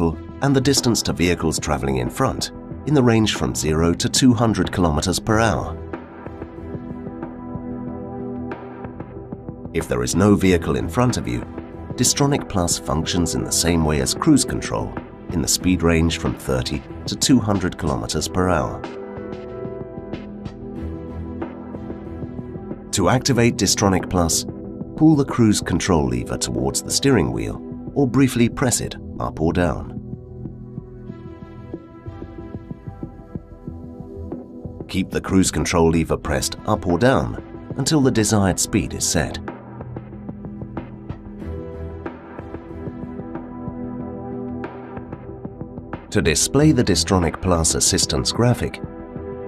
vehicle and the distance to vehicles travelling in front in the range from 0 to 200 km per hour. If there is no vehicle in front of you, Distronic Plus functions in the same way as cruise control in the speed range from 30 to 200 km per hour. To activate Distronic Plus, pull the cruise control lever towards the steering wheel or briefly press it up or down. Keep the cruise control lever pressed up or down until the desired speed is set. To display the Distronic Plus assistance graphic,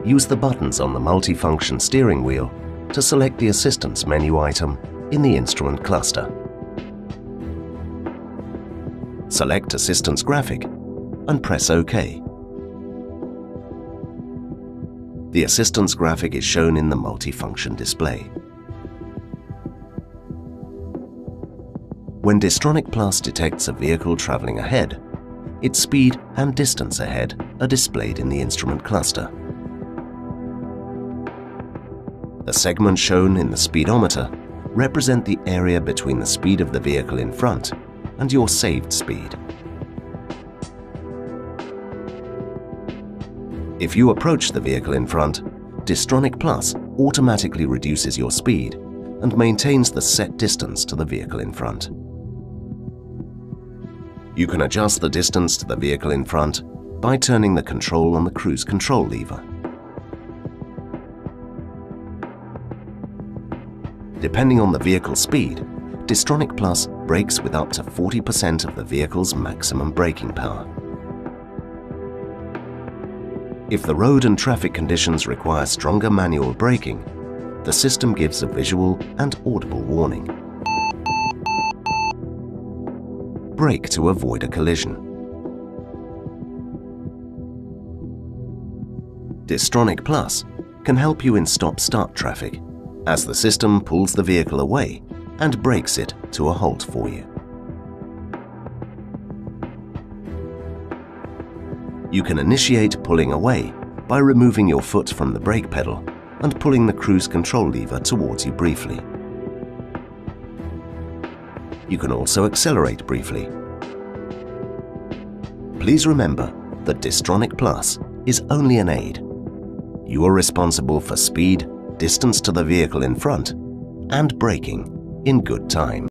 use the buttons on the multifunction steering wheel to select the assistance menu item in the instrument cluster. Select Assistance Graphic and press OK. The assistance graphic is shown in the multifunction display. When Distronic Plus detects a vehicle traveling ahead, its speed and distance ahead are displayed in the instrument cluster. The segments shown in the speedometer represent the area between the speed of the vehicle in front and your saved speed. If you approach the vehicle in front, Distronic Plus automatically reduces your speed and maintains the set distance to the vehicle in front. You can adjust the distance to the vehicle in front by turning the control on the cruise control lever. Depending on the vehicle speed, Distronic Plus brakes with up to 40% of the vehicle's maximum braking power. If the road and traffic conditions require stronger manual braking, the system gives a visual and audible warning. Brake to avoid a collision. Distronic Plus can help you in stop-start traffic as the system pulls the vehicle away and brakes it to a halt for you. You can initiate pulling away by removing your foot from the brake pedal and pulling the cruise control lever towards you briefly. You can also accelerate briefly. Please remember that Distronic Plus is only an aid. You are responsible for speed, distance to the vehicle in front, and braking in good time.